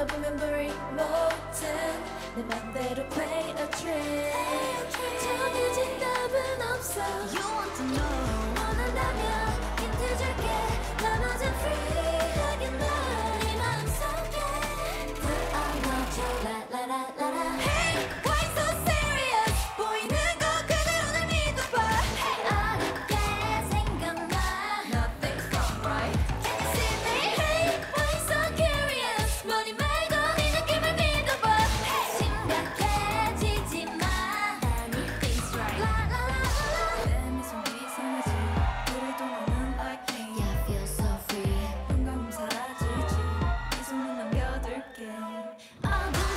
of remembering the 내 to play a trick again.